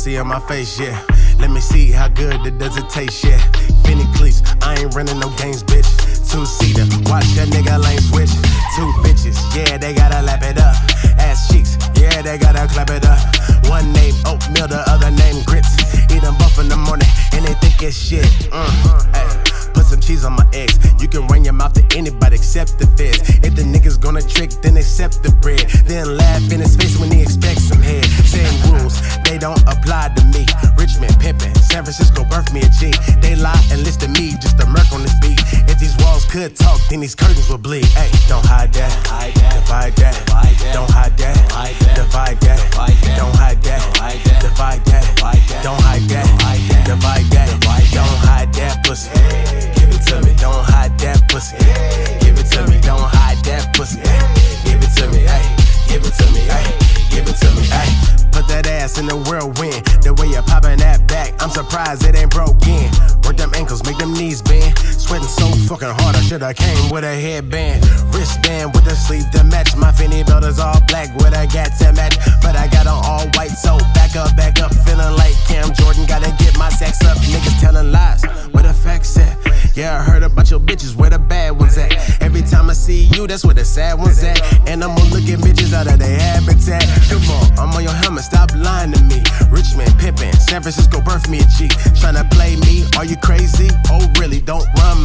pussy on my face, yeah. Let me see how good it does it taste, yeah. Finny cleats, I ain't running no games, bitch. Two seater, watch that nigga lane switch. Two bitches, yeah, they gotta lap it up. Ass cheeks, yeah, they gotta clap it up. One name oatmeal, the other name grits. Eat them buff in the morning, and they think it's shit. Mm, ay. Put some cheese on my eggs. You can run your mouth to anybody except the feds. If the niggas gonna trick, then accept the bread. Then laugh in his face when he expects they don't apply to me. Richmond, pimpin', San Francisco birthed me a G. They lie and listen to me, just a murk on this beat. If these walls could talk, then these curtains would bleed. Hey, don't hide that. Divide that. In the whirlwind. The way you're popping that back, I'm surprised it ain't broken. Work them ankles, make them knees bend. Sweating so fucking hard, I shoulda came with a headband. Wristband with the sleeve to match. My Fendi belt is all black with a gat to match. But I got on all white, so back up, back up. Feeling like Cam Jordan, gotta get my sex up. Niggas telling lies, where the facts at? Yeah, I heard about your bitches, where the bad ones at? Every time I see you, that's where the sad ones at. And I'm gonna look at bitches out of San Francisco birthed me a G. Tryna play me, are you crazy? Oh, really? Don't run